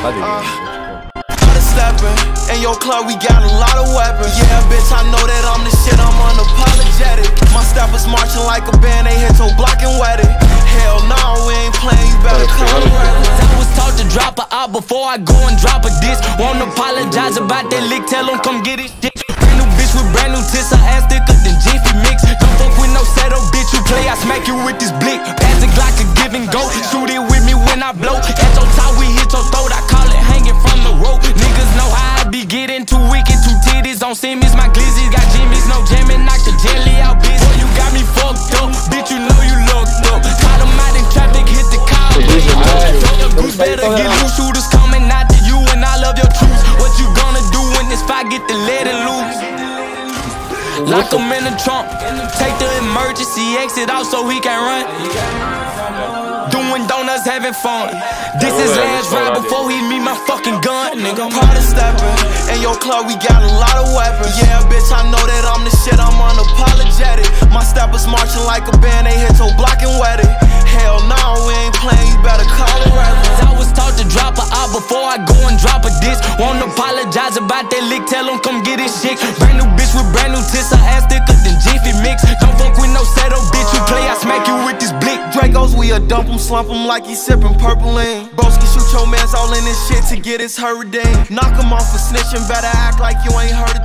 Started uh. stepping. In your club, we got a lot of weapons. Yeah, bitch, I know that I'm the shit, I'm unapologetic. My steppers marching like a band, they hit your block and wet it. Hell no, we ain't playing, you better call it. I was taught to drop her out before I go and drop a diss. Won't apologize about that lick, tell him come get it. Brand new bitch with brand new tits, her ass thicker than Jiffy glizzies got jimmies, no jamming, knock the jelly out, bitch. Boy, you got me fucked up, bitch, you know you looked up. Caught 'em out in traffic, hit the car. Goose better get loose, shooters coming out to you, and I love your truth. What you gonna do when this fight get to let it loose? Lock him in the trunk, take the emergency exit out so he can run. Doing donuts, having fun. This is last ride before he meet my fucking gun, nigga. Party stepping. In your club, we got a lot of weapons. Apologize about that lick, tell him come get his shit. Brand new bitch with brand new tits, her ass thicker than Jiffy Mix. Don't fuck with no setup, bitch, you play, I smack you with this blick. Dracos, we a dump him, slump him like he sipping purple ink. Broski shoot your mans all in this shit to get his hurricane. Knock him off for snitching, better act like you ain't heard